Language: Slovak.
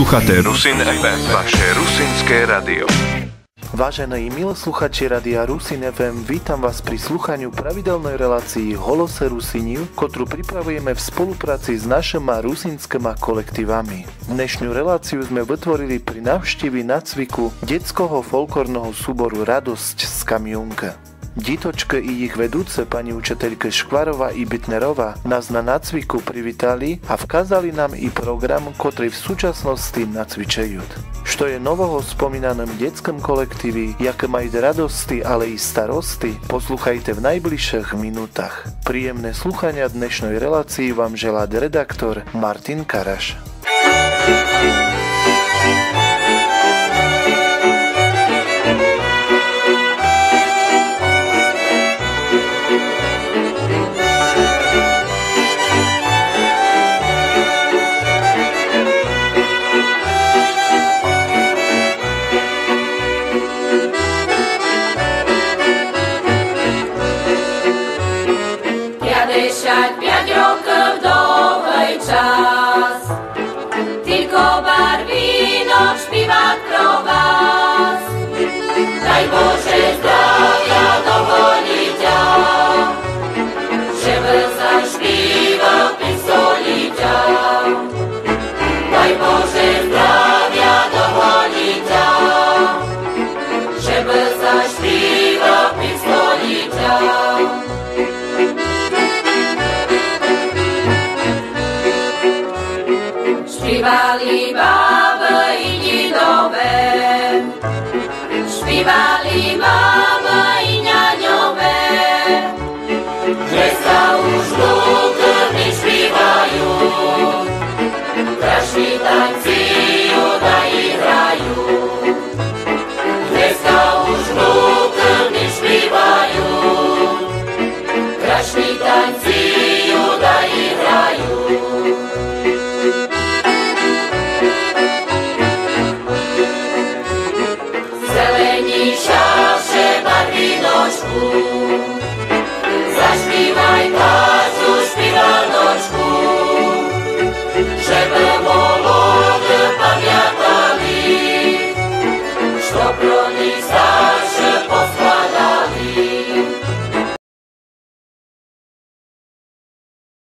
Poslucháte Rusin FM, vaše rusinské radio. Vážení milosluchači Radia Rusin FM, vítam vás pri sluchaniu pravidelnej relácii Holose Rusiniu, ktorú pripravujeme v spolupráci s našimi rusinskými kolektívami. Dnešnú reláciu sme vytvorili pri navštívi nacviku detského folklórneho súboru Radosť z Kamiunka. Ditočke i ich vedúce pani učiteľke Škvarova i Bitnerová nás na nacviku privítali a vkázali nám i program, ktorý v súčasnosti nacvičejú. Što je novoho spomínanom detskom kolektívi, jaké majú radosti, ale i starosti, posluchajte v najbližších minútach. Príjemné sluchania dnešnej relácii vám želá redaktor Martin Karaš. п'ять років довгий час. Śpiewali baby i dzidowie, śpiewali azul.